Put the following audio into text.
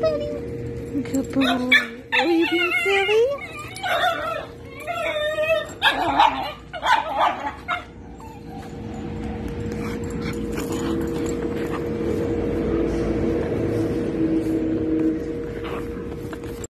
Buddy. Good boy. Are you being silly?